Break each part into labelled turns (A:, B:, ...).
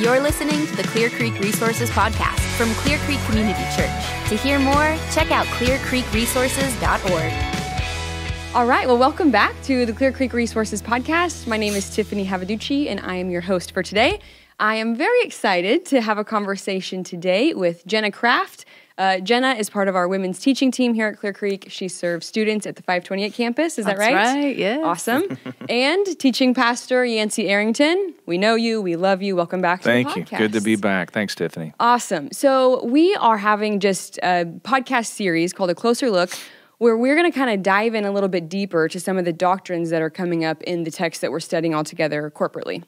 A: You're listening to the Clear Creek Resources Podcast from Clear Creek Community Church. To hear more, check out clearcreekresources.org.
B: All right, well, welcome back to the Clear Creek Resources Podcast. My name is Tiffany Havaducci, and I am your host for today. I am very excited to have a conversation today with Jenna Kraft. Uh, Jenna is part of our women's teaching team here at Clear Creek. She serves students at the 528 campus. Is
C: That's
B: that right?
C: right, yes.
B: Awesome. and teaching pastor Yancey Arrington. We know you. We love you. Welcome back
D: Thank
B: to the
D: you. Good to be back. Thanks, Tiffany.
B: Awesome. So we are having just a podcast series called A Closer Look where we're going to kind of dive in a little bit deeper to some of the doctrines that are coming up in the text that we're studying all together corporately.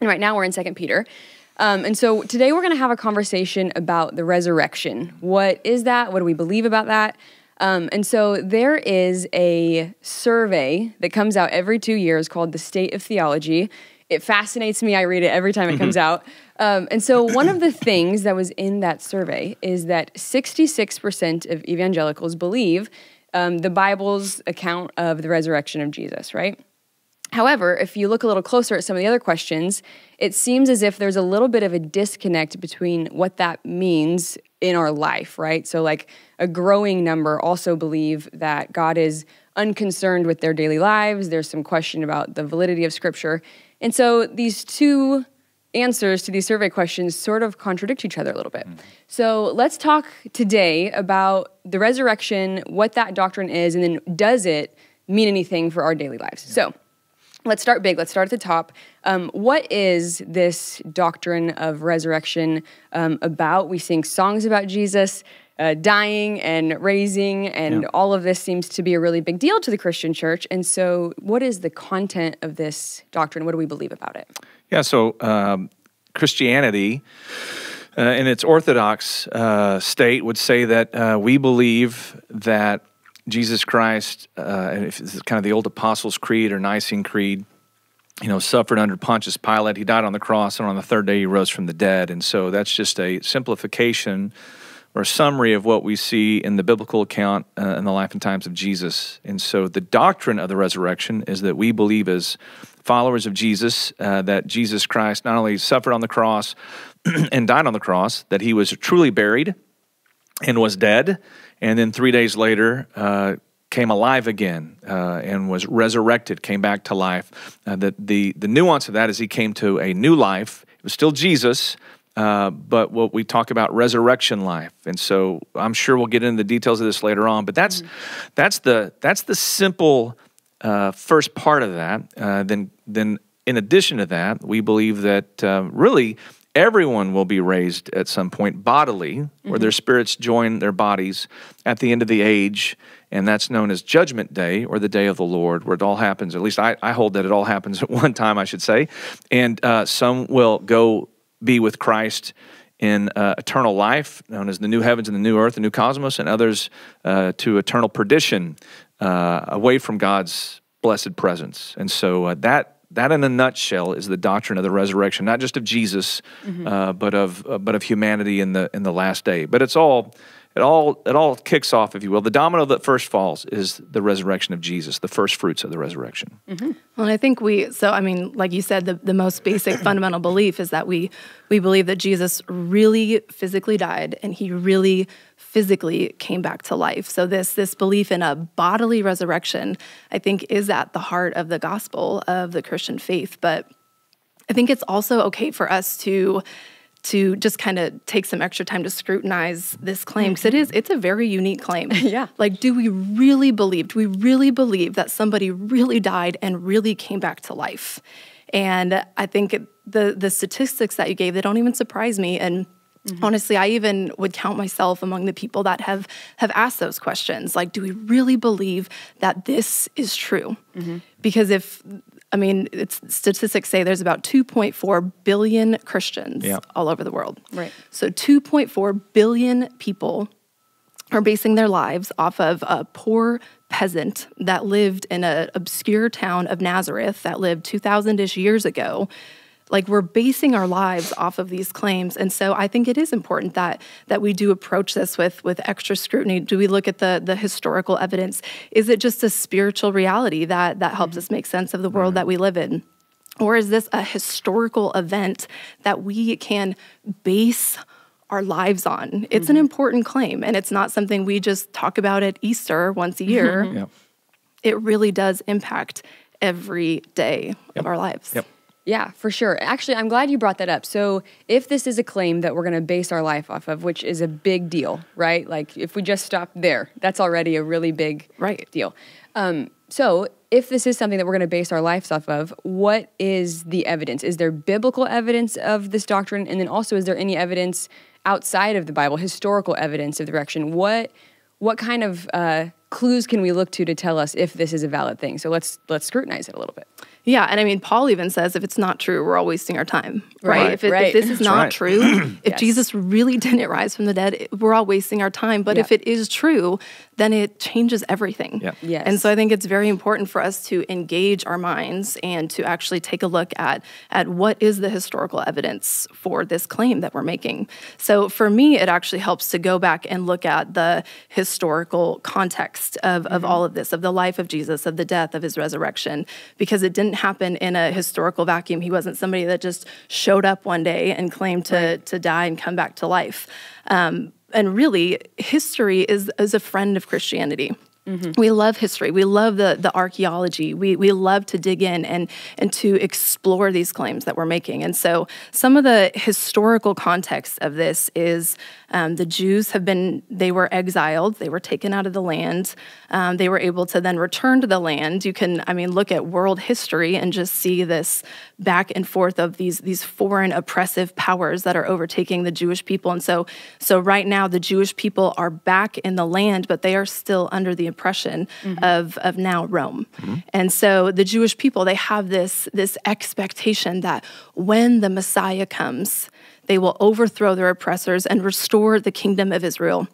B: And right now we're in Second Peter. Um, and so today we're going to have a conversation about the resurrection. What is that? What do we believe about that? Um, and so there is a survey that comes out every two years called the State of Theology. It fascinates me. I read it every time it comes out. Um, and so one of the things that was in that survey is that 66% of evangelicals believe um, the Bible's account of the resurrection of Jesus, right? However, if you look a little closer at some of the other questions, it seems as if there's a little bit of a disconnect between what that means in our life, right? So, like a growing number also believe that God is unconcerned with their daily lives. There's some question about the validity of Scripture. And so, these two answers to these survey questions sort of contradict each other a little bit. Hmm. So, let's talk today about the resurrection, what that doctrine is, and then does it mean anything for our daily lives? So, Let's start big. Let's start at the top. Um, what is this doctrine of resurrection um, about? We sing songs about Jesus uh, dying and raising, and
D: Yeah.
B: all of this seems to be a really big deal to the Christian church. And so, what is the content of this doctrine? What do we believe about it?
D: Yeah, so um, Christianity uh, in its Orthodox uh, state would say that uh, we believe that Jesus Christ, uh, and if it's kind of the old Apostles' Creed or Nicene Creed, you know, suffered under Pontius Pilate. He died on the cross, and on the third day he rose from the dead. And so that's just a simplification or summary of what we see in the biblical account uh, in the life and times of Jesus. And so the doctrine of the resurrection is that we believe as followers of Jesus uh, that Jesus Christ not only suffered on the cross and died on the cross, that he was truly buried and was dead, and then three days later uh, came alive again uh, and was resurrected, came back to life. Uh, the, the the nuance of that is he came to a new life. It was still Jesus. Uh, but what we talk about resurrection life, and so I'm sure we'll get into the details of this later on. But that's that's the that's the simple uh, first part of that. Uh, then then in addition to that, we believe that uh, really everyone will be raised at some point bodily, where their spirits join their bodies at the end of the age. And that's known as Judgment Day or the Day of the Lord, where it all happens. At least I, I hold that it all happens at one time, I should say. And uh, some will go be with Christ in uh, eternal life, known as the new heavens and the new earth, the new cosmos, and others uh, to eternal perdition, uh, away from God's blessed presence. And so uh, that that, in a nutshell, is the doctrine of the resurrection, not just of Jesus, uh, but of uh, but of humanity in the in the last day. But it's all. It all, it all kicks off, if you will. The domino that first falls is the resurrection of Jesus, the first fruits of the resurrection. Mm-hmm.
C: Well, and I think we, so I mean, like you said, the, the most basic fundamental belief is that we we believe that Jesus really physically died and he really physically came back to life. So this this belief in a bodily resurrection, I think, is at the heart of the gospel of the Christian faith. But I think it's also okay for us to to just kind of take some extra time to scrutinize this claim because it mm-hmm. is it's a very unique claim.
B: Yeah.
C: Like do we really believe do we really believe that somebody really died and really came back to life? And I think the the statistics that you gave they don't even surprise me and mm-hmm. Honestly, I even would count myself among the people that have have asked those questions. Like, do we really believe that this is true? Mm-hmm. Because if I mean, it's statistics say there's about 2.4 billion Christians
D: Yeah.
C: all over the world.
B: Right.
C: So 2.4 billion people are basing their lives off of a poor peasant that lived in an obscure town of Nazareth that lived 2,000 ish years ago. Like we're basing our lives off of these claims, and so I think it is important that that we do approach this with with extra scrutiny. Do we look at the the historical evidence? Is it just a spiritual reality that that helps us make sense of the world that we live in? Or is this a historical event that we can base our lives on? It's mm-hmm. an important claim, and it's not something we just talk about at Easter once a year. Mm-hmm. Yep. It really does impact every day yep. of our lives.
D: Yep.
B: Yeah, for sure. Actually, I'm glad you brought that up. So, if this is a claim that we're going to base our life off of, which is a big deal, right? Like, if we just stop there, that's already a really big
C: right.
B: deal. Um, so, if this is something that we're going to base our lives off of, what is the evidence? Is there biblical evidence of this doctrine? And then also, is there any evidence outside of the Bible, historical evidence of the resurrection? What what kind of uh, clues can we look to to tell us if this is a valid thing? So let's let's scrutinize it a little bit.
C: Yeah, and I mean, Paul even says if it's not true, we're all wasting our time, right? right if, it, right. if, this is That's not right. true, if yes. Jesus really didn't rise from the dead, we're all wasting our time. But if it is true, then it changes everything.
D: Yeah.
B: Yes.
C: And so I think it's very important for us to engage our minds and to actually take a look at at what is the historical evidence for this claim that we're making. So for me, it actually helps to go back and look at the historical context of, of mm-hmm. all of this, of the life of Jesus, of the death, of his resurrection, because it didn't happen in a historical vacuum. He wasn't somebody that just showed up one day and claimed to, right. to die and come back to life. Um, and really, history is, is a friend of Christianity. Mm-hmm. We love history. We love the, the archaeology. We, we love to dig in and, and to explore these claims that we're making. And so, some of the historical context of this is um, the Jews have been, they were exiled, they were taken out of the land. Um, they were able to then return to the land. You can, I mean, look at world history and just see this back and forth of these, these foreign oppressive powers that are overtaking the Jewish people. And so, so right now, the Jewish people are back in the land, but they are still under the oppression mm-hmm. of, of now Rome. Mm-hmm. And so the Jewish people, they have this, this expectation that when the Messiah comes, they will overthrow their oppressors and restore the kingdom of Israel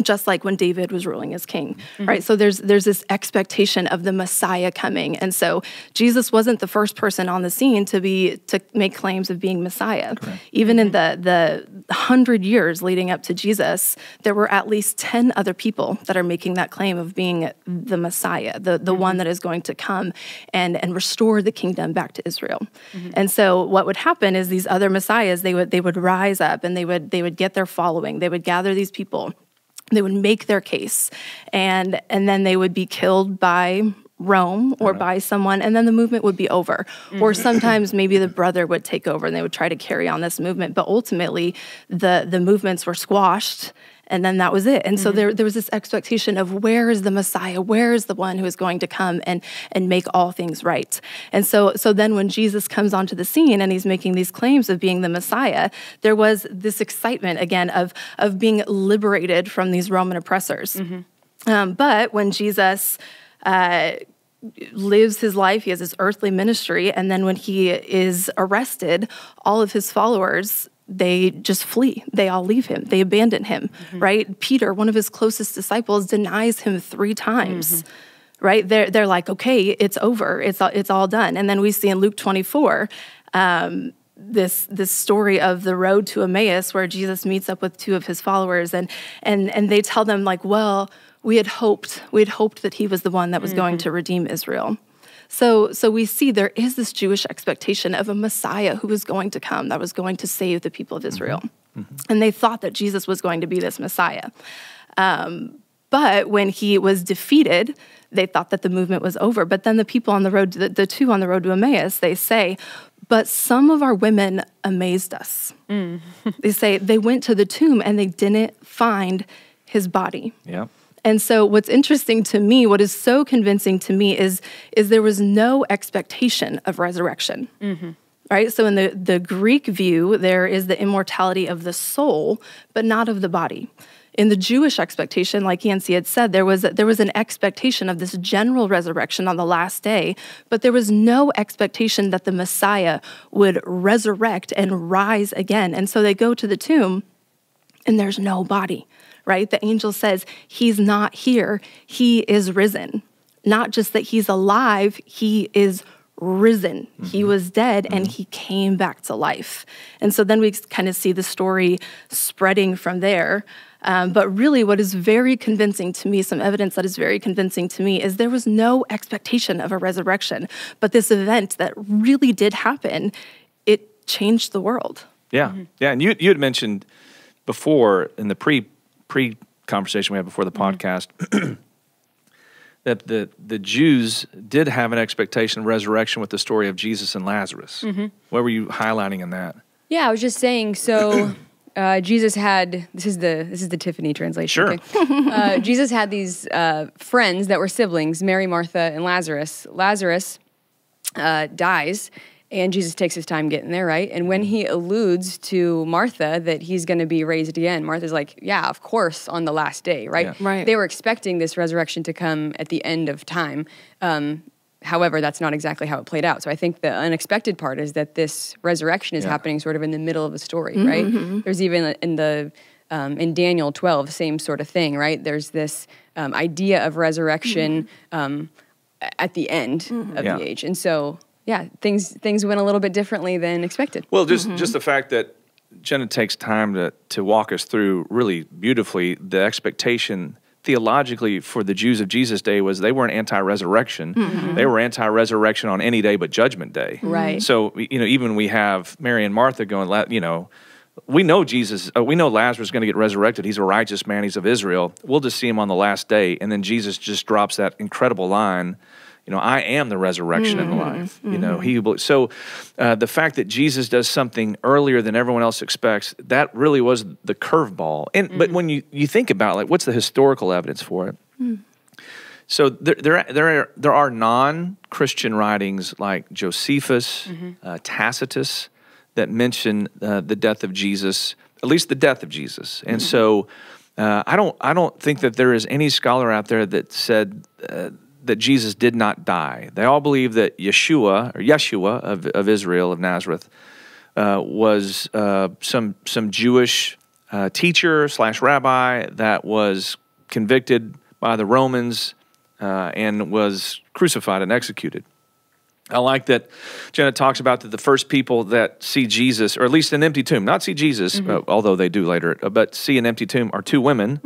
C: just like when David was ruling as king, mm-hmm. right? So there's there's this expectation of the Messiah coming, and so Jesus wasn't the first person on the scene to be to make claims of being Messiah. Correct. Even in the the hundred years leading up to Jesus, there were at least ten other people that are making that claim of being the Messiah, the the mm-hmm. one that is going to come and and restore the kingdom back to Israel. Mm-hmm. And so what would happen is these other messiahs they would they would rise up and they would they would get their following. They would gather these people they would make their case and and then they would be killed by Rome or right. by someone, and then the movement would be over. Mm-hmm. Or sometimes maybe the brother would take over and they would try to carry on this movement. But ultimately, the, the movements were squashed and then that was it. And mm-hmm. so there, there was this expectation of where is the Messiah? Where is the one who is going to come and, and make all things right? And so, so then when Jesus comes onto the scene and he's making these claims of being the Messiah, there was this excitement again of, of being liberated from these Roman oppressors. Mm-hmm. Um, but when Jesus uh, lives his life, he has his earthly ministry, and then when he is arrested, all of his followers they just flee. They all leave him. They abandon him, mm-hmm. right? Peter, one of his closest disciples, denies him three times. Mm-hmm. Right? They're, they're like, okay, it's over. It's all, it's all done. And then we see in Luke 24, um, this this story of the road to Emmaus where Jesus meets up with two of his followers and and and they tell them like well we had hoped we had hoped that he was the one that was mm-hmm. going to redeem Israel so, so we see there is this Jewish expectation of a Messiah who was going to come, that was going to save the people of Israel. Mm-hmm. mm-hmm. And they thought that Jesus was going to be this Messiah. Um, but when he was defeated, they thought that the movement was over. But then the people on the road, the, the two on the road to Emmaus, they say, but some of our women amazed us. Mm. they say they went to the tomb and they didn't find his body.
D: Yeah.
C: And so what's interesting to me, what is so convincing to me is is there was no expectation of resurrection. Mm-hmm. Right? So in the, the Greek view, there is the immortality of the soul, but not of the body. In the Jewish expectation, like Yancey had said, there was, there was an expectation of this general resurrection on the last day, but there was no expectation that the Messiah would resurrect and rise again. And so they go to the tomb, and there's no body right? The angel says, He's not here, He is risen. Not just that He's alive, He is risen. He mm-hmm. was dead and mm-hmm. he came back to life. And so then we kind of see the story spreading from there. Um, but really, what is very convincing to me, some evidence that is very convincing to me, is there was no expectation of a resurrection. But this event that really did happen, it changed the world.
D: Yeah, mm-hmm. yeah, and you you had mentioned before in the pre pre conversation we had before the podcast that the the Jews did have an expectation of resurrection with the story of Jesus and Lazarus. What were you highlighting in that?
B: Yeah, I was just saying. So uh, Jesus had this is the this is the Tiffany translation.
D: Sure.
B: okay? uh, Jesus had these uh, friends that were siblings, Mary, Martha, and Lazarus. Lazarus uh, dies, and Jesus takes his time getting there, right? And when he alludes to Martha that he's going to be raised again, Martha's like, "Yeah, of course, on the last day, right?"
D: Yeah.
C: Right.
B: They were expecting this resurrection to come at the end of time. Um, However, that's not exactly how it played out. So I think the unexpected part is that this resurrection is
D: Yeah.
B: happening sort of in the middle of the story, right? There's even in the um, in Daniel 12, same sort of thing, right? There's this um, idea of resurrection um, at the end of
D: Yeah.
B: the age, and so yeah, things things went a little bit differently than expected.
D: Well, just mm-hmm. just the fact that Jenna takes time to to walk us through really beautifully the expectation theologically for the Jews of Jesus' day was they weren't anti-resurrection. Mm-hmm. They were anti-resurrection on any day but Judgment Day. Mm-hmm.
B: Right.
D: So you know, even we have Mary and Martha going, "La- you know. We know Jesus, uh, we know Lazarus is going to get resurrected. He's a righteous man. He's of Israel. We'll just see him on the last day. And then Jesus just drops that incredible line you know, I am the resurrection and the life. You know, he. who bel- So, uh, the fact that Jesus does something earlier than everyone else expects, that really was the curveball. And but when you you think about like, what's the historical evidence for it? So there, there, there are, there are non-Christian writings like Josephus, uh, Tacitus, that mention uh, the death of Jesus, at least the death of Jesus. And so, uh, I don't, I don't think that there is any scholar out there that said uh, that Jesus did not die. They all believe that Yeshua or Yeshua of, of Israel of Nazareth uh, was uh, some some Jewish uh, teacher slash rabbi that was convicted by the Romans uh, and was crucified and executed. I like that Jenna talks about that the first people that see Jesus, or at least an empty tomb, not see Jesus, uh, although they do later, but see an empty tomb, are two women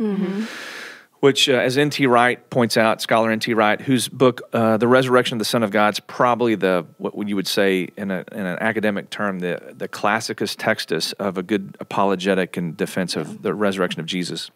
D: which, uh, as N.T. Wright points out, scholar N.T. Wright, whose book, uh, The Resurrection of the Son of God, is probably the, what you would say in, a, in an academic term, the, the classicus textus of a good apologetic and defense of the resurrection of Jesus.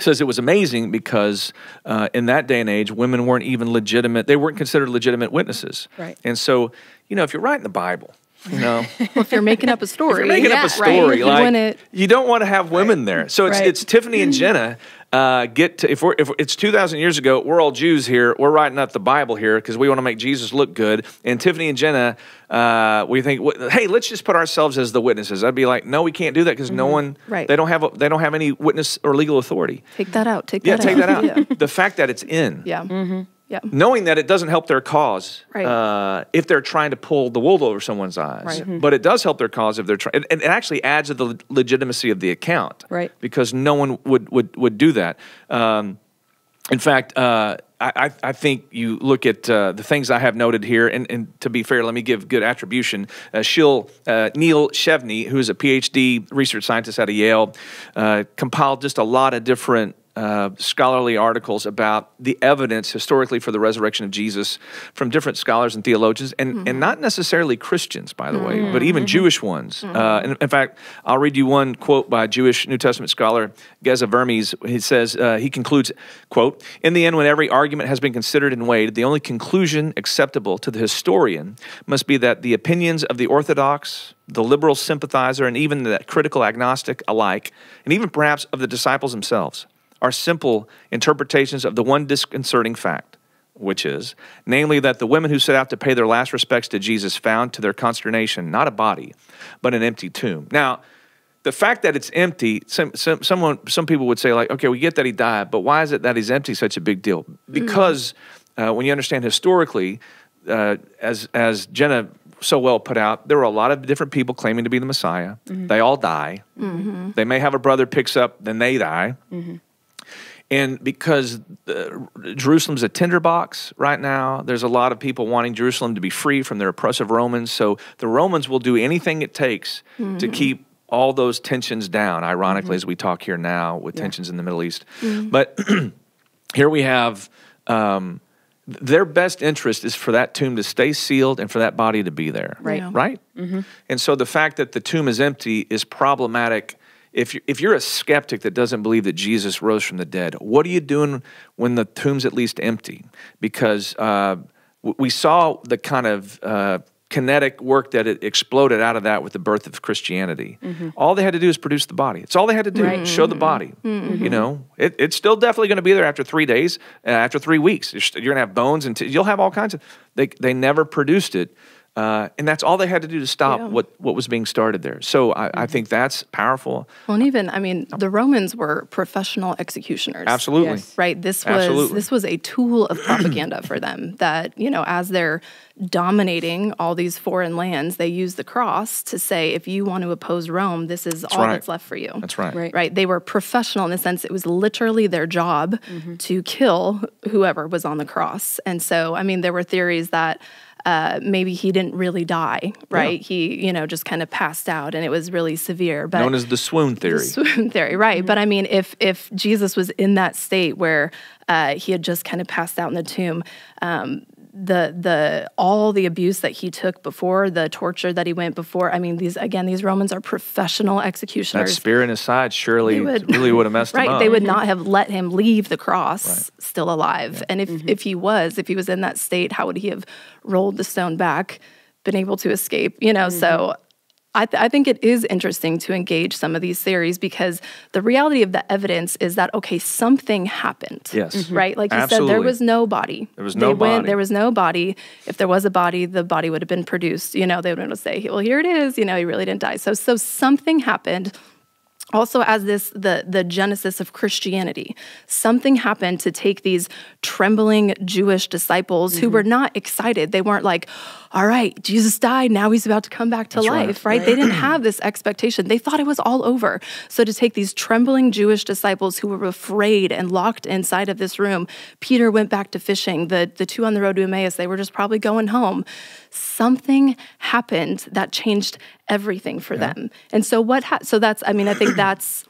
D: Says it was amazing because uh, in that day and age, women weren't even legitimate, they weren't considered legitimate witnesses.
B: Right.
D: And so, you know, if you're writing the Bible, you know,
C: Well, if you're making up a story,
D: if you're making up a story,
C: right. You
D: like
C: wouldn't-
D: you don't want to have women there. So it's
B: Right.
D: it's Tiffany and Jenna uh, get to if we're if it's two thousand years ago, we're all Jews here. We're writing up the Bible here because we want to make Jesus look good. And Tiffany and Jenna, uh, we think, hey, let's just put ourselves as the witnesses. I'd be like, no, we can't do that because no one,
C: Right.
D: They don't have a, they don't have any witness or legal authority.
C: take that out. Take
D: Yeah,
C: that
D: take
C: out.
D: that out.
C: yeah.
D: The fact that it's in,
C: Yeah. Yeah.
D: knowing that it doesn't help their cause
C: Right.
D: uh, if they're trying to pull the wool over someone's eyes.
C: Right. Mhm.
D: But it does help their cause if they're trying. It, it actually adds to the le- legitimacy of the account.
B: Right.
D: Because no one would would would do that. Um, in fact, uh, I, I I think you look at uh, the things I have noted here, and, and to be fair, let me give good attribution. Uh, Shil, uh, Neil Shenvi, who is a PhD research scientist out of Yale, uh, compiled just a lot of different uh, scholarly articles about the evidence historically for the resurrection of Jesus from different scholars and theologians, and, and not necessarily Christians, by the way, but even Jewish ones. Uh, and in fact, I'll read you one quote by Jewish New Testament scholar Geza Vermes. He says, uh, he concludes, quote, In the end, when every argument has been considered and weighed, the only conclusion acceptable to the historian must be that the opinions of the Orthodox, the liberal sympathizer, and even the critical agnostic alike, and even perhaps of the disciples themselves, are simple interpretations of the one disconcerting fact, which is, namely, that the women who set out to pay their last respects to Jesus found to their consternation not a body, but an empty tomb. Now, the fact that it's empty, some, some, someone, some people would say, like, okay, we get that he died, but why is it that he's empty such a big deal? Because uh, when you understand historically, uh, as, as Jenna so well put out, there were a lot of different people claiming to be the Messiah. They all die. They may have a brother picks up, then they die. And because uh, Jerusalem's a tinderbox right now, there's a lot of people wanting Jerusalem to be free from their oppressive Romans. So the Romans will do anything it takes to keep all those tensions down, ironically, as we talk here now with tensions in the Middle East. But here we have um, their best interest is for that tomb to stay sealed and for that body to be there.
B: Right. Yeah.
D: Right? And so the fact that the tomb is empty is problematic. If you're, if you're a skeptic that doesn't believe that Jesus rose from the dead, what are you doing when the tomb's at least empty? Because uh, we saw the kind of uh, kinetic work that it exploded out of that with the birth of Christianity. All they had to do is produce the body. It's all they had to do. Show the body. You know, it, it's still definitely going to be there after three days, uh, after three weeks. You're, you're going to have bones and t- you'll have all kinds of. They they never produced it. Uh, and that's all they had to do to stop
C: Yeah.
D: what, what was being started there. So I, I think that's powerful.
C: Well, and even I mean, the Romans were professional executioners.
D: Absolutely.
B: Yes.
C: Right. This was
D: Absolutely.
C: this was a tool of propaganda for them. That you know, as they're dominating all these foreign lands, they use the cross to say, if you want to oppose Rome, this is all
D: right.
C: that's left for you.
D: That's right.
B: Right.
C: Right. They were professional in the sense it was literally their job to kill whoever was on the cross. And so, I mean, there were theories that uh, maybe he didn't really die, right? He, you know, just kind of passed out and it was really severe. But
D: Known as the swoon theory.
C: swoon theory, right? But I mean, if if Jesus was in that state where uh, he had just kind of passed out in the tomb, um, the the all the abuse that he took before, the torture that he went before. I mean, these again, these Romans are professional executioners
D: that
C: executioners.
D: spear in his side surely really would have messed
C: right,
D: him up. Right?
C: They would not have let him leave the cross still alive. And if mm-hmm. if he was, if he was in that state, how would he have rolled the stone back, been able to escape? You know, so. Mm-hmm. I, th- I think it is interesting to engage some of these theories because the reality of the evidence is that okay, something happened.
D: Yes. Mhm.
C: right. Like you said, there was no body.
D: There was
C: They
D: no
C: went-
D: body.
C: There was no body. If there was a body, the body would have been produced. You know, they would have been to say, "Well, here it is." You know, he really didn't die. So, so something happened also as this the the genesis of christianity something happened to take these trembling jewish disciples who mm-hmm. were not excited. They weren't like all right jesus died. Now he's about to come back to
D: right.
C: life right, they didn't have this expectation. They thought it was all over. So to take these trembling jewish disciples who were afraid and locked inside of this room peter went back to fishing. The the two on the road to emmaus they were just probably going home something happened that changed everything for them. And so what ha- so that's i mean i think that's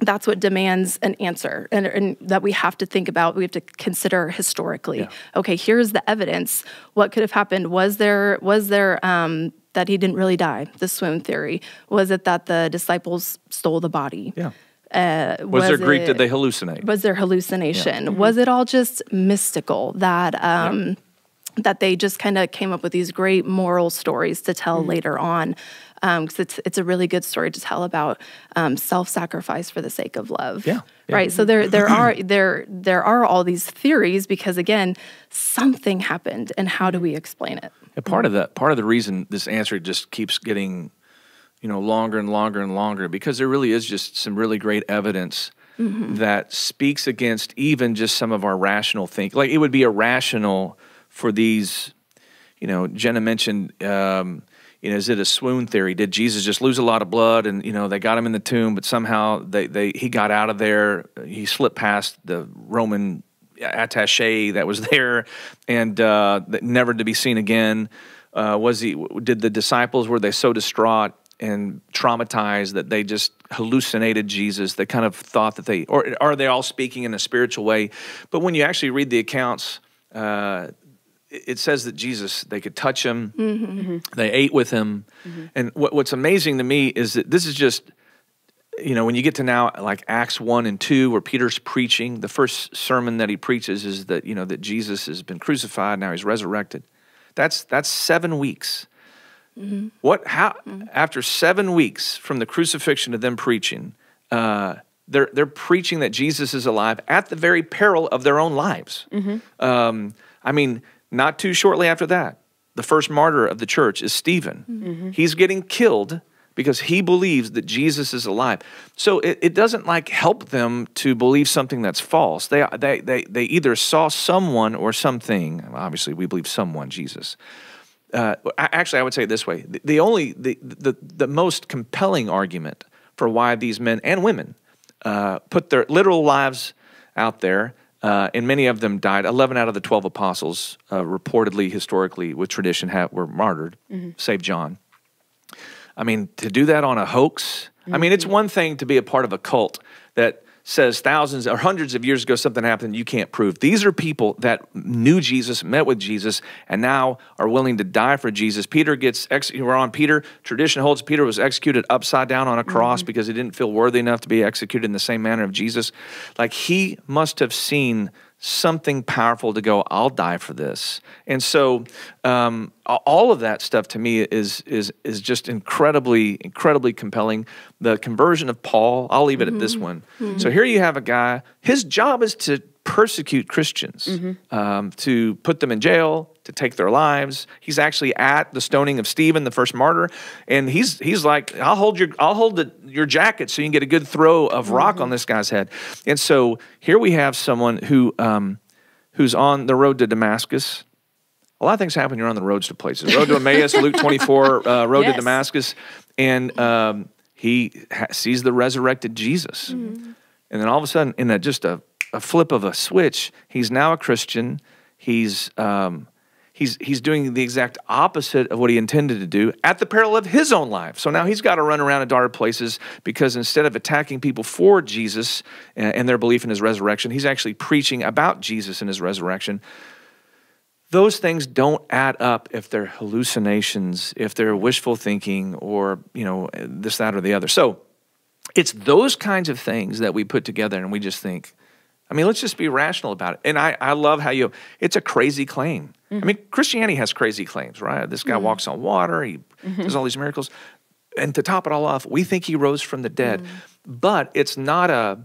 C: that's what demands an answer and, and that we have to think about we have to consider historically. Okay here's the evidence. What could have happened? Was there was there um, that he didn't really die the swoon theory? Was it that the disciples stole the body?
D: Yeah.
C: uh,
D: Was, there Greek?
C: it-
D: Did they hallucinate?
C: was there hallucination? Was it all just mystical that um, that they just kind of came up with these great moral stories to tell mm. later on? Um, because it's it's a really good story to tell about um, self-sacrifice for the sake of love.
D: Yeah, yeah.
C: Right. So there there are there there are all these theories because again something happened and how do we explain it?
D: And part of the part of the reason this answer just keeps getting, you know, longer and longer and longer because there really is just some really great evidence mm-hmm. that speaks against even just some of our rational thinking. Like it would be irrational for these, you know, Jenna mentioned. Um, you know, is it a swoon theory? Did Jesus just lose a lot of blood, and you know they got him in the tomb, but somehow they, they he got out of there. He slipped past the Roman attaché that was there, and uh, never to be seen again. Uh, was he? Did the disciples were they so distraught and traumatized that they just hallucinated Jesus? They kind of thought that they, or are they all speaking in a spiritual way? But when you actually read the accounts. Uh, it it says that Jesus, they could touch him, mm-hmm. Mm-hmm. they ate with him. Mm-hmm. And what, what's amazing to me is that this is just, you know, when you get to now like Acts 1 and 2, where Peter's preaching, the first sermon that he preaches is that, you know, that Jesus has been crucified, now he's resurrected. That's, that's seven weeks. What, how, after seven weeks from the crucifixion to them preaching, uh, they're, they're preaching that Jesus is alive at the very peril of their own lives. Um, I mean, not too shortly after that, the first martyr of the church is Stephen. He's getting killed because he believes that Jesus is alive. So it, it doesn't like help them to believe something that's false. They, they, they, they either saw someone or something. Obviously, we believe someone, Jesus. Uh, actually, I would say it this way: the, the only, the, the the most compelling argument for why these men and women uh, put their literal lives out there. Uh, and many of them died. 11 out of the 12 apostles, uh, reportedly, historically, with tradition, have, were martyred, save John. I mean, to do that on a hoax, I mean, it's one thing to be a part of a cult that says thousands or hundreds of years ago something happened you can't prove. These are people that knew Jesus, met with Jesus, and now are willing to die for Jesus. Peter gets, ex- we're on Peter, tradition holds Peter was executed upside down on a cross mm-hmm. because he didn't feel worthy enough to be executed in the same manner of Jesus. Like he must have seen something powerful to go i'll die for this. And so um, all of that stuff to me is is is just incredibly incredibly compelling. The conversion of paul i'll leave it at this one. So here you have a guy his job is to persecute christians um, to put them in jail to take their lives he's actually at the stoning of stephen the first martyr and he's he's like i'll hold your i'll hold the, your jacket so you can get a good throw of rock on this guy's head and so here we have someone who um, who's on the road to damascus a lot of things happen. You're on the roads to places. Road to Emmaus, Luke 24, uh, road to Damascus, and um, he ha- sees the resurrected Jesus. And then all of a sudden, in a, just a, a flip of a switch, he's now a Christian. He's um, he's he's doing the exact opposite of what he intended to do at the peril of his own life. So now he's got to run around in dark places because instead of attacking people for Jesus and, their belief in his resurrection, he's actually preaching about Jesus and his resurrection those things don't add up if they're hallucinations, if they're wishful thinking, or you know this, that, or the other. So it's those kinds of things that we put together, and we just think. I mean, let's just be rational about it. And I, I love how you. It's a crazy claim. I mean, Christianity has crazy claims, right? This guy mm-hmm. walks on water. He mm-hmm. does all these miracles, and to top it all off, we think he rose from the dead. Mm-hmm. But it's not a.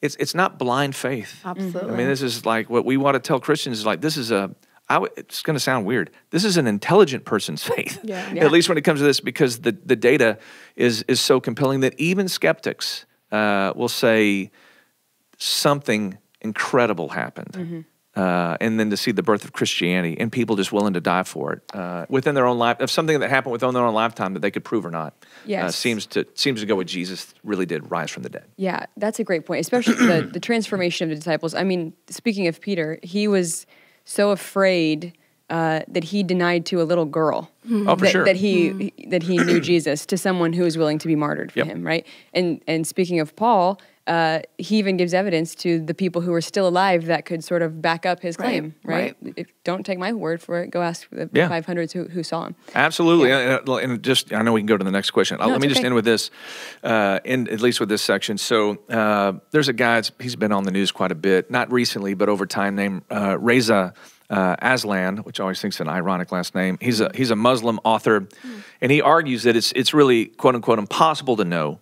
D: It's it's not blind faith.
C: Absolutely.
D: I mean, this is like what we want to tell Christians is like this is a. I w- it's going to sound weird. This is an intelligent person's faith,
C: Yeah.
B: Yeah.
D: at least when it comes to this, because the, the data is is so compelling that even skeptics uh, will say something incredible happened,
B: Mm-hmm.
D: uh, and then to see the birth of Christianity and people just willing to die for it uh, within their own life of something that happened within their own lifetime that they could prove or not. uh, seems to seems to go with Jesus really did rise from the dead.
B: Yeah, that's a great point, especially the, the transformation of the disciples. I mean, speaking of Peter, he was so afraid uh, that he denied to a little girl
D: Oh, for
B: that,
D: sure.
B: that he that he knew Jesus to someone who was willing to be martyred for
D: Yep.
B: him, right? And and speaking of Paul, uh, he even gives evidence to the people who are still alive that could sort of back up his claim, right?
C: right.
B: If, don't take my word for it. Go ask the
D: Yeah.
B: 500s who, who saw him.
D: Absolutely, and, uh, and just I know we can go to the next question. Uh,
B: No,
D: Let me
B: it's
D: just
B: okay.
D: end with this, uh, in at least with this section. So uh, there's a guy. He's been on the news quite a bit, not recently, but over time, named uh, Reza uh, Aslan, which I always thinks an ironic last name. He's a he's a Muslim author, and he argues that it's it's really quote unquote impossible to know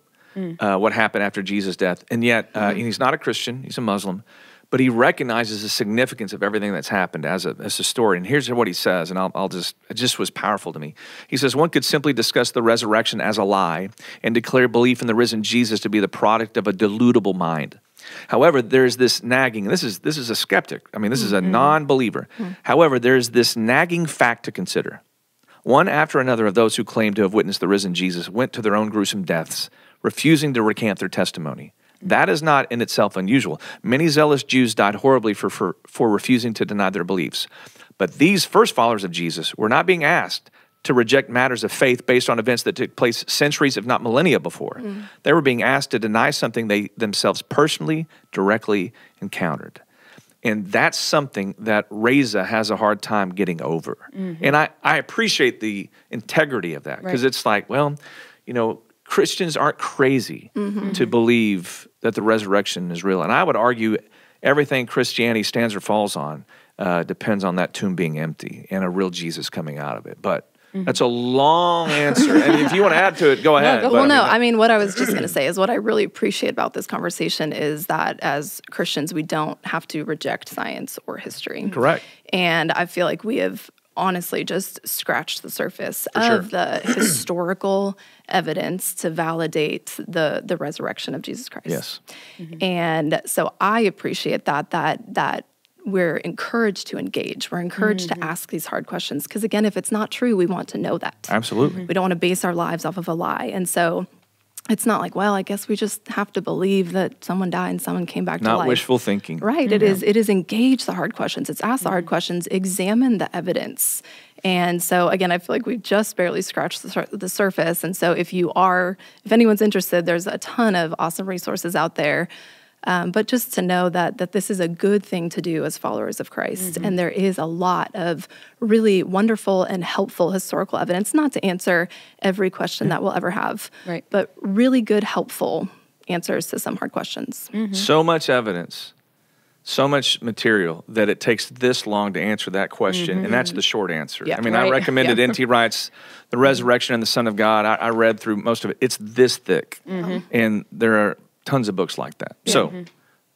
D: uh, what happened after Jesus' death, and yet uh, and he's not a Christian. He's a Muslim. But he recognizes the significance of everything that's happened as a, as a story. And here's what he says, and I'll, I'll just, it just was powerful to me. He says, One could simply discuss the resurrection as a lie and declare belief in the risen Jesus to be the product of a deludable mind. However, there's this nagging, this is, this is a skeptic. I mean, this is a non believer. However, there's this nagging fact to consider. One after another of those who claim to have witnessed the risen Jesus went to their own gruesome deaths, refusing to recant their testimony. That is not in itself unusual. Many zealous Jews died horribly for, for, for refusing to deny their beliefs. But these first followers of Jesus were not being asked to reject matters of faith based on events that took place centuries, if not millennia before. Mm. They were being asked to deny something they themselves personally, directly encountered. And that's something that Reza has a hard time getting over. Mm-hmm. And I, I appreciate the integrity of that because
B: Right.
D: it's like, well, you know, Christians aren't crazy to believe that the resurrection is real. And I would argue everything Christianity stands or falls on uh, depends on that tomb being empty and a real Jesus coming out of it. But that's a long answer. and if you want to add to it, go ahead.
B: go
D: But,
C: well,
D: I
C: no,
D: mean,
C: I mean, what I was just going to say is what I really appreciate about this conversation is that as Christians, we don't have to reject science or history.
D: Correct.
C: And I feel like we have honestly just scratched the surface of
D: sure.
C: the historical evidence to validate the the resurrection of Jesus Christ.
D: Yes. Mm-hmm.
C: And so I appreciate that that that we're encouraged to engage. We're encouraged to mm-hmm. ask these hard questions because again, if it's not true, we want to know that.
D: Absolutely. Mm-hmm.
C: We don't want to base our lives off of a lie. And so it's not like, well, I guess we just have to believe that someone died and someone came back to
D: Not
C: life.
D: wishful thinking.
C: Right. It mm-hmm. is. It is engage the hard questions. It's ask the hard mm-hmm. questions. Examine the evidence. And so again, I feel like we've just barely scratched the, sur- the surface. And so if you are, if anyone's interested, there's a ton of awesome resources out there. Um, but just to know that that this is a good thing to do as followers of Christ, mm-hmm. and there is a lot of really wonderful and helpful historical evidence, not to answer every question that we'll ever have,
B: Right.
C: but really good, helpful answers to some hard questions. Mm-hmm.
D: So much evidence, so much material that it takes this long to answer that question, and that's mm-hmm. the short answer.
C: Yeah.
D: I mean, I recommended
C: Yeah.
D: N.T. Wright's The Resurrection and the Son of God. I, I read through most of it. It's this thick, and there are tons of books like that. So.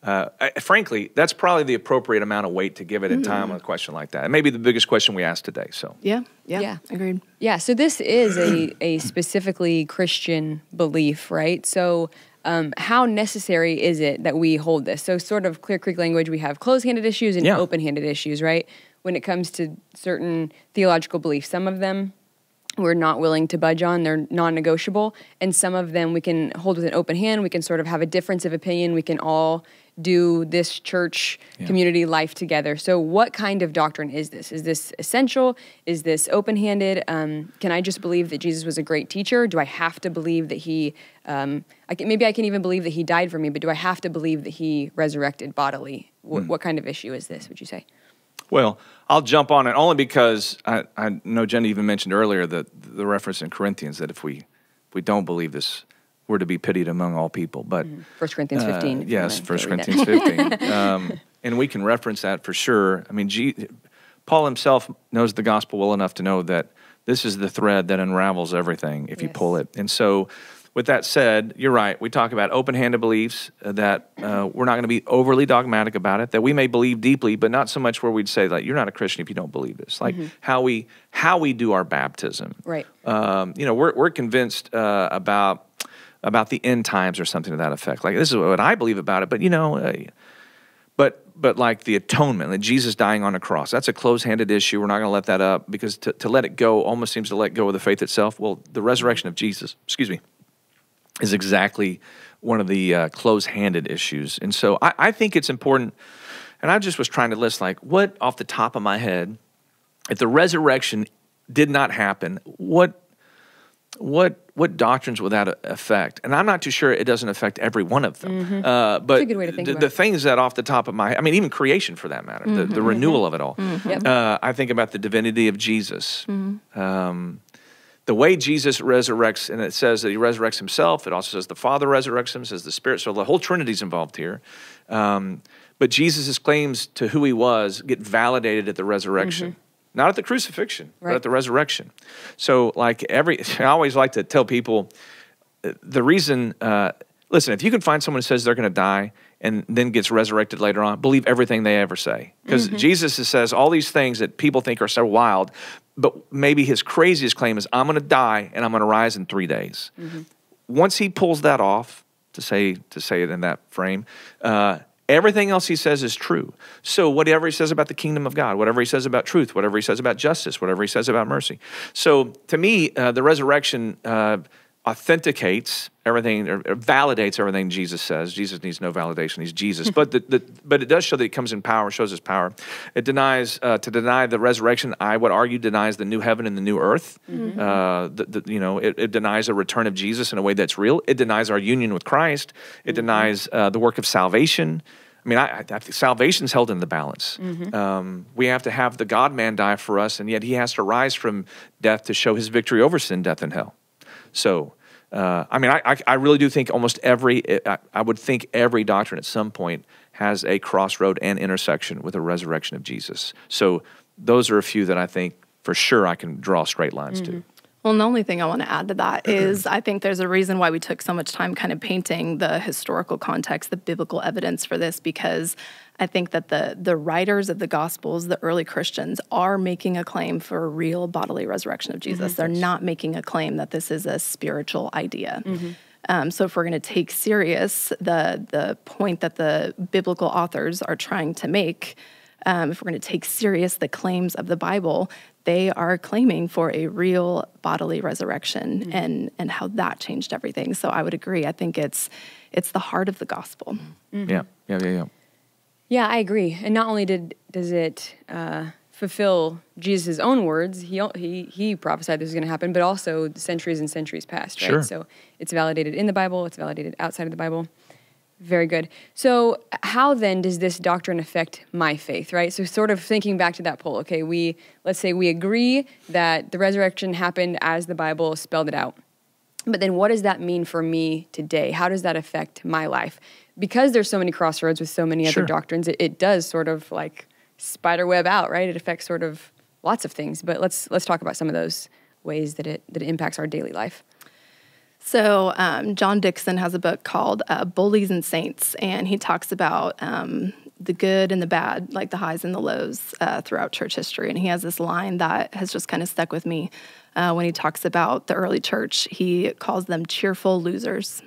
D: Uh, I, frankly, that's probably the appropriate amount of weight to give it at time on a question like that. It may be the biggest question we asked today. So,
C: Yeah, yeah,
B: Yeah.
C: agreed.
B: Yeah, so this is a, a specifically Christian belief, right? So, um, how necessary is it that we hold this? So, sort of Clear Creek language, we have closed handed issues and
D: Yeah.
B: open handed issues, right? When it comes to certain theological beliefs, some of them we're not willing to budge on, they're non negotiable. And some of them we can hold with an open hand, we can sort of have a difference of opinion, we can all do this church community life together. So, what kind of doctrine is this? Is this essential? Is this open handed? Um, can I just believe that Jesus was a great teacher? Do I have to believe that he, um, I can, maybe I can even believe that he died for me, but do I have to believe that he resurrected bodily? What, what kind of issue is this, would you say?
D: Well, I'll jump on it only because I, I know Jenny even mentioned earlier that the reference in Corinthians that if we if we don't believe this, we're to be pitied among all people. But
B: 1 Corinthians 15.
D: uh,
B: if you
D: yes, First
B: go read it.
D: Corinthians 15, um, and we can reference that for sure. I mean, G, Paul himself knows the gospel well enough to know that this is the thread that unravels everything if you pull it. And so, with that said, you're right. We talk about open-handed beliefs uh, that uh, we're not going to be overly dogmatic about it. That we may believe deeply, but not so much where we'd say like you're not a Christian if you don't believe this. Like how we how we do our baptism.
B: Right.
D: Um, you know, we're we're convinced uh, about about the end times or something to that effect. Like this is what I believe about it. But you know. Uh, but but like the atonement, like Jesus dying on a cross, that's a close-handed issue. We're not going to let that up because to, to let it go almost seems to let go of the faith itself. Well, the resurrection of Jesus, excuse me, is exactly one of the uh, close-handed issues. And so I, I think it's important. And I just was trying to list like what off the top of my head, if the resurrection did not happen, what what what doctrines would that affect? And I'm not too sure it doesn't affect every one of them. Uh, but
B: a good way to think
D: the, the things that off the top of my, I mean, even creation for that matter, the, the renewal of it all. Uh, I think about the divinity of Jesus. Um, the way Jesus resurrects, and it says that he resurrects himself. It also says the Father resurrects him, says the Spirit. So the whole Trinity's involved here. Um, but Jesus' claims to who he was get validated at the resurrection. Not at the crucifixion, but at the resurrection. So, like every, I always like to tell people uh, the reason, uh, listen, if you can find someone who says they're going to die and then gets resurrected later on, believe everything they ever say. Because Jesus says all these things that people think are so wild, but maybe his craziest claim is, I'm going to die and I'm going to rise in three days. Once he pulls that off, to say, to say it in that frame, uh, Everything else he says is true. So, whatever he says about the kingdom of God, whatever he says about truth, whatever he says about justice, whatever he says about mercy. So, to me, uh, the resurrection uh, authenticates everything, or validates everything Jesus says. Jesus needs no validation; he's Jesus. but the, the, but it does show that he comes in power, shows his power. It denies uh, to deny the resurrection. I would argue denies the new heaven and the new earth. Uh, the, the, you know, it, it denies a return of Jesus in a way that's real. It denies our union with Christ. It denies uh, the work of salvation. I mean, I, I think salvation's held in the balance. Um, we have to have the God man die for us, and yet he has to rise from death to show his victory over sin, death, and hell. So, uh, I mean, I, I, I really do think almost every, I, I would think every doctrine at some point has a crossroad and intersection with a resurrection of Jesus. So, those are a few that I think for sure I can draw straight lines to.
C: Well, and the only thing I want to add to that is I think there's a reason why we took so much time kind of painting the historical context, the biblical evidence for this, because I think that the the writers of the Gospels, the early Christians, are making a claim for a real bodily resurrection of Jesus. They're not making a claim that this is a spiritual idea. Um, so if we're going to take serious the the point that the biblical authors are trying to make, um, if we're going to take serious the claims of the Bible, they are claiming for a real bodily resurrection mm-hmm. and and how that changed everything. So I would agree. I think it's it's the heart of the gospel.
D: Mm-hmm. Yeah, yeah, yeah, yeah.
B: Yeah, I agree. And not only did does it uh, fulfill Jesus' own words, he he he prophesied this was going to happen, but also centuries and centuries past, right?
D: Sure.
B: So it's validated in the Bible, it's validated outside of the Bible. Very good. So, how then does this doctrine affect my faith, right? So, sort of thinking back to that poll, okay, we, let's say we agree that the resurrection happened as the Bible spelled it out. But then, what does that mean for me today? How does that affect my life? Because there's so many crossroads with so many other doctrines, it, it does sort of like spider web out, right? It affects sort of lots of things. But let's let's talk about some of those ways that it that it impacts our daily life.
C: So, um, John Dickson has a book called uh, Bullies and Saints, and he talks about um, the good and the bad, like the highs and the lows uh, throughout church history. And he has this line that has just kind of stuck with me uh, when he talks about the early church. He calls them cheerful losers.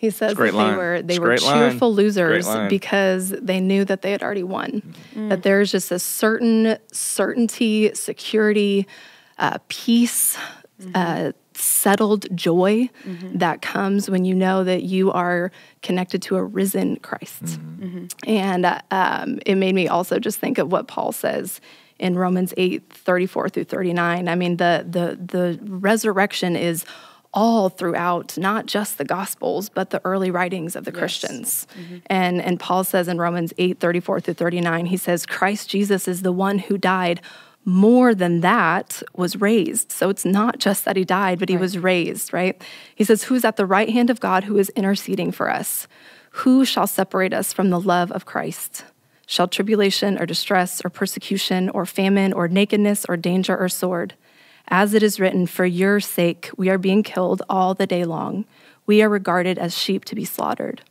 C: He says
D: a great
C: that
D: line.
C: they were they
D: a
C: were
D: great line.
C: cheerful losers because they knew that they had already won. That there's just a certain certainty, security, uh, peace, uh, settled joy that comes when you know that you are connected to a risen Christ. And uh, um, it made me also just think of what Paul says in Romans 8 34 through 39. I mean, the, the, the resurrection is all throughout not just the gospels but the early writings of the christians. Mm-hmm. And and paul says in romans 8 34 through 39 he says christ jesus is the one who died. More than that was raised. So it's not just that he died but he was raised right? He says who's at the right hand of god who is interceding for us? Who shall separate us from the love of christ? Shall tribulation or distress or persecution or famine or nakedness or danger or sword as it is written, For your sake we are being killed all the day long. We are regarded as sheep to be slaughtered.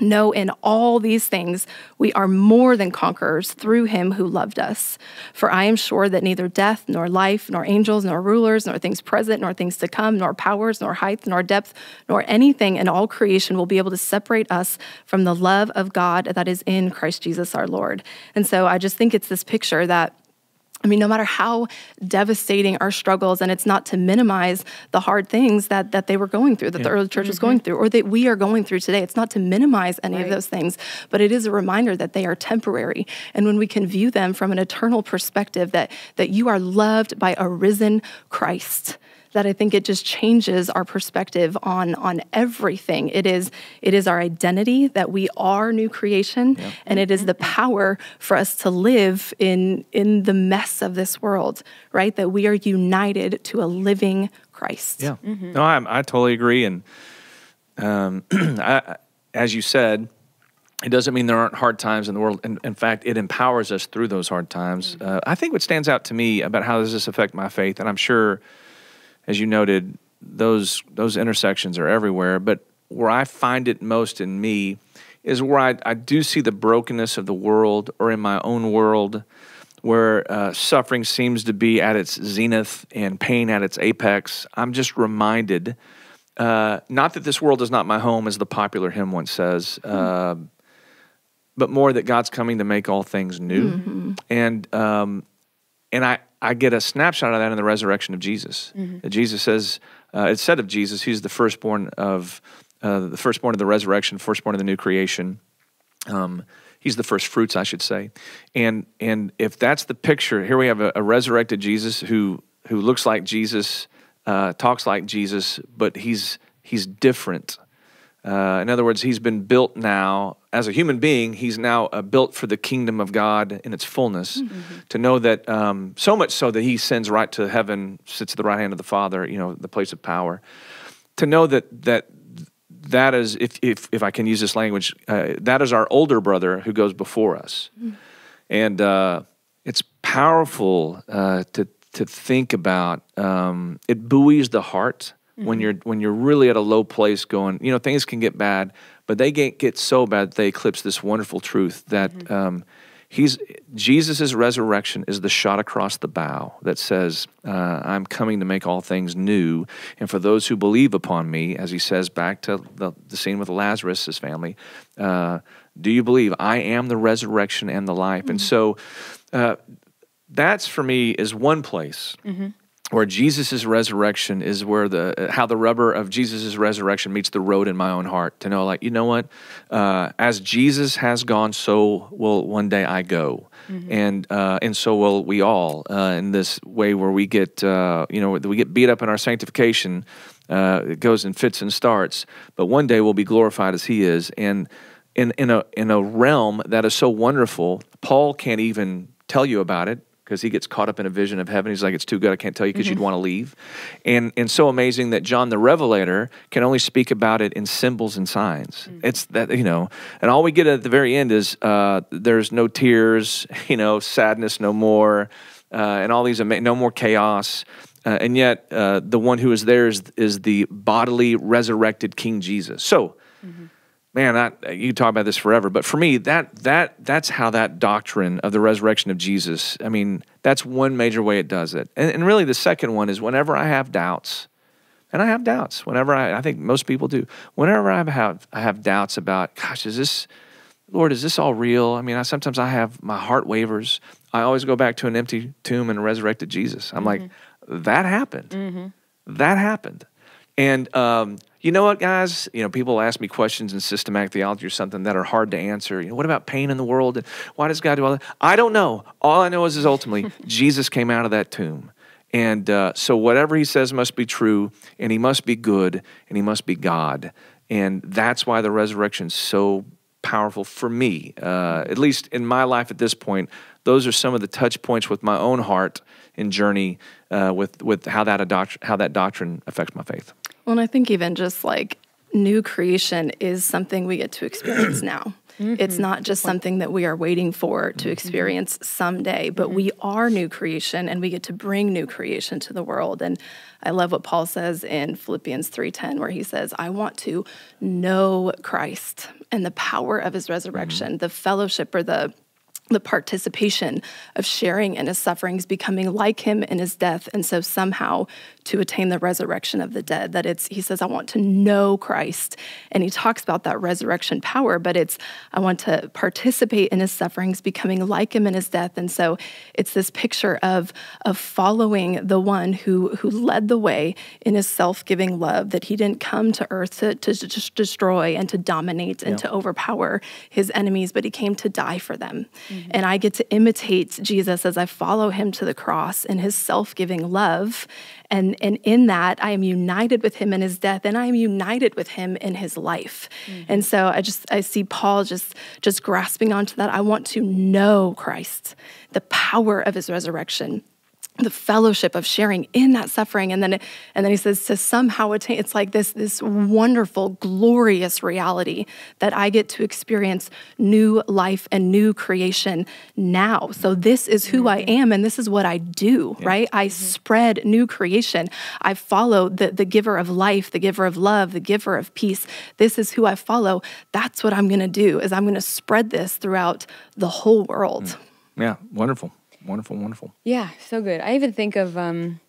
C: No, in all these things we are more than conquerors through him who loved us. For I am sure that neither death, nor life, nor angels, nor rulers, nor things present, nor things to come, nor powers, nor height, nor depth, nor anything in all creation will be able to separate us from the love of God that is in Christ Jesus our Lord. And so I just think it's this picture that I mean, no matter how devastating our struggles, and it's not to minimize the hard things that that they were going through, that the early church was mm-hmm. going through, or that we are going through today. It's not to minimize any of those things, but it is a reminder that they are temporary. And when we can view them from an eternal perspective, that that you are loved by a risen Christ. That I think it just changes our perspective on on everything. It is it is our identity that we are new creation, and it is the power for us to live in in the mess of this world. Right, that we are united to a living Christ.
D: Yeah. No, I, I totally agree. And um, I, as you said, it doesn't mean there aren't hard times in the world. In, in fact, it empowers us through those hard times. Uh, I think what stands out to me about how does this affect my faith, and I'm sure, as you noted, those those intersections are everywhere. But where I find it most in me is where I, I do see the brokenness of the world, or in my own world, where uh, suffering seems to be at its zenith and pain at its apex. I'm just reminded, uh, not that this world is not my home, as the popular hymn once says, uh, but more that God's coming to make all things new. And um, and I, I get a snapshot of that in the resurrection of Jesus. That Jesus says, uh, it's said of Jesus, he's the firstborn of uh, the firstborn of the resurrection, firstborn of the new creation. Um, he's the first fruits, I should say. And and if that's the picture, here we have a, a resurrected Jesus who who looks like Jesus, uh, talks like Jesus, but he's he's different. Uh, in other words, he's been built now as a human being. He's now uh, built for the kingdom of God in its fullness. To know that um, so much so that he sends right to heaven, sits at the right hand of the Father. You know, the place of power. To know that that that is, if if if I can use this language, uh, that is our older brother who goes before us, and uh, it's powerful uh, to to think about. Um, it buoys the heart when you're when you're really at a low place, going, you know, things can get bad, but they get get so bad that they eclipse this wonderful truth that. Um, He's Jesus' resurrection is the shot across the bow that says, uh, "I'm coming to make all things new." And for those who believe upon me, as he says back to the, the scene with Lazarus, his family, uh, do you believe I am the resurrection and the life? And so, uh, that's for me is one place where Jesus' resurrection is where the how the rubber of Jesus' resurrection meets the road in my own heart to know like you know what? Uh, as Jesus has gone so will one day I go. And uh, and so will we all uh, in this way where we get uh, you know we get beat up in our sanctification uh, it goes in fits and starts but one day we'll be glorified as he is. And in in a in a realm that is so wonderful Paul can't even tell you about it because he gets caught up in a vision of heaven. He's like, it's too good. I can't tell you because you'd want to leave. And and so amazing that John the Revelator can only speak about it in symbols and signs. It's that you know, and all we get at the very end is uh, there's no tears, you know, sadness no more, uh, and all these ama- no more chaos. Uh, and yet, uh, the one who is there is, is the bodily resurrected King Jesus. So, man, that, uh, you can talk about this forever, but for me, that that that's how that doctrine of the resurrection of Jesus. I mean, that's one major way it does it, and, and really the second one is whenever I have doubts, and I have doubts. Whenever I, I think most people do. Whenever I have I have doubts about, gosh, is this, Lord, is this all real? I mean, I sometimes I have my heart wavers. I always go back to an empty tomb and resurrected Jesus. I'm like, mm-hmm. that happened. Mm-hmm. That happened. And um, you know what, guys? You know, people ask me questions in systematic theology or something that are hard to answer. You know, what about pain in the world? Why does God do all that? I don't know. All I know is, is ultimately Jesus came out of that tomb. And uh, so whatever he says must be true, and he must be good, and he must be God. And that's why the resurrection is so powerful for me, uh, at least in my life at this point. Those are some of the touch points with my own heart and journey uh, with with how that how that doctrine affects my faith.
C: Well, and I think even just like new creation is something we get to experience now. Mm-hmm. It's not just something that we are waiting for to mm-hmm. experience someday, but we mm-hmm. are new creation and we get to bring new creation to the world. And I love what Paul says in Philippians 3:10 where he says, "I want to know Christ and the power of his resurrection, the fellowship or the the participation of sharing in his sufferings, becoming like him in his death, and so somehow to attain the resurrection of the dead. That it's, he says, I want to know Christ. And he talks about that resurrection power, but it's, I want to participate in his sufferings, becoming like him in his death. And so it's this picture of, of following the one who, who led the way in his self giving love, that he didn't come to earth to, to, just destroy and to dominate and to overpower his enemies, but he came to die for them. Mm. Mm-hmm. And I get to imitate Jesus as I follow him to the cross in his self giving love. And, and in that, I am united with him in his death, and I am united with him in his life. Mm-hmm. And so I just I see Paul just just grasping onto that. I want to know Christ, the power of his resurrection the fellowship of sharing in that suffering. And then and then he says to somehow attain it's like this this wonderful glorious reality that I get to experience new life and new creation now. So this is who I am and this is what I do right? I mm-hmm. spread new creation. I follow the the giver of life the giver of love the giver of peace. This is who I follow. That's what I'm going to do is I'm going to spread this throughout the whole world. Mm.
D: Yeah, wonderful, wonderful, wonderful.
B: Yeah, so good. I even think of um,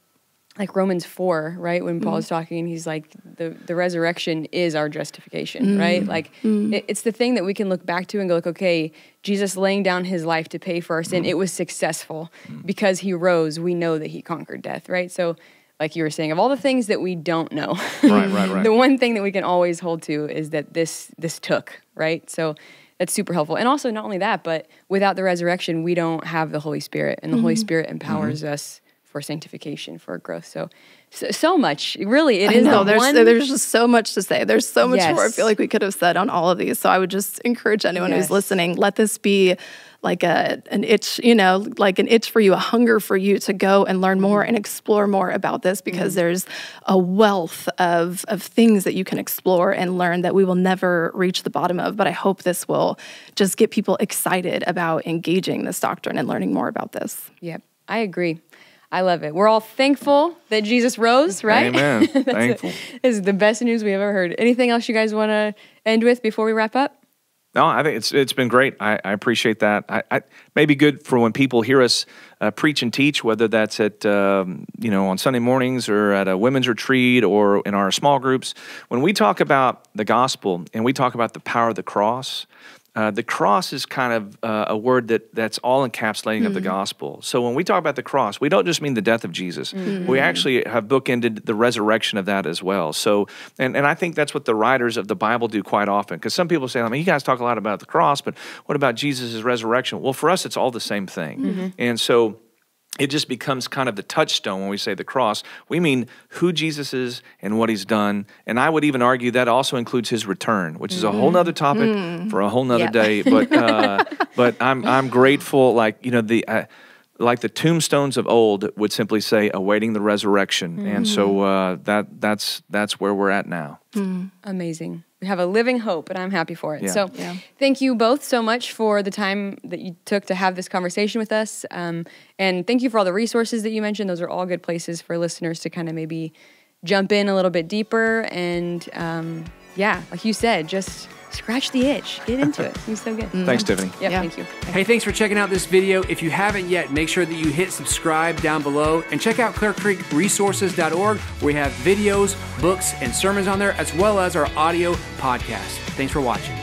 B: like Romans four, right? When Paul is mm-hmm. talking, and he's like, the the resurrection is our justification, mm-hmm. right? Like mm-hmm. it, it's the thing that we can look back to and go, like, okay, Jesus laying down his life to pay for our sin, it was successful because he rose. We know that he conquered death, right? So. Like you were saying, of all the things that we don't know,
D: Right, right, right.
B: the one thing that we can always hold to is that this this took, right? So that's super helpful. And also not only that, but without the resurrection, we don't have the Holy Spirit, and the Holy mm-hmm. Spirit empowers mm-hmm. us for sanctification, for growth. So so, so much. Really, it
C: I
B: is
C: know
B: the
C: there's
B: one
C: there's just so much to say. There's so much more I feel like we could have said on all of these. So I would just encourage anyone
B: Yes.
C: who's listening, let this be like a an itch, you know, like an itch for you, a hunger for you to go and learn mm-hmm. more and explore more about this because mm-hmm. there's a wealth of of things that you can explore and learn that we will never reach the bottom of. But I hope this will just get people excited about engaging this doctrine and learning more about this.
B: Yep, I agree. I love it. We're all thankful that Jesus rose, right?
D: Amen.
B: That's it.
D: Thankful.
B: This is the best news we've ever heard. Anything else you guys want to end with before we wrap up?
D: No, I think it's it's been great. I, I appreciate that. I, I maybe good for when people hear us uh, preach and teach, whether that's at um, you know on Sunday mornings or at a women's retreat or in our small groups. When we talk about the gospel and we talk about the power of the cross, uh, the cross is kind of uh, a word that that's all encapsulating of the gospel. So when we talk about the cross, we don't just mean the death of Jesus. We actually have bookended the resurrection of that as well. So, and, and I think that's what the writers of the Bible do quite often. Because some people say, I mean, you guys talk a lot about the cross, but what about Jesus' resurrection? Well, for us, it's all the same thing. And so it just becomes kind of the touchstone when we say the cross. We mean who Jesus is and what he's done. And I would even argue that also includes his return, which is a whole nother topic for a whole nother
C: Yep.
D: day. But uh, but I'm I'm grateful. Like you know the. Uh, like the tombstones of old would simply say, awaiting the resurrection, and so uh, that that's that's where we're at now.
B: Amazing. We have a living hope, and I'm happy for it.
D: Yeah.
B: So,
C: Yeah.
B: thank you both so much for the time that you took to have this conversation with us. Um, and thank you for all the resources that you mentioned. Those are all good places for listeners to kind of maybe jump in a little bit deeper. And um, yeah, like you said, just scratch the itch, get into it. It's so good. Mm-hmm.
D: Thanks, Tiffany.
B: Yep,
C: Yeah.
B: thank you.
E: Hey, thanks for checking out this video. If you haven't yet, make sure that you hit subscribe down below and check out ClearCreekResources.org where we have videos, books, and sermons on there, as well as our audio podcast. Thanks for watching.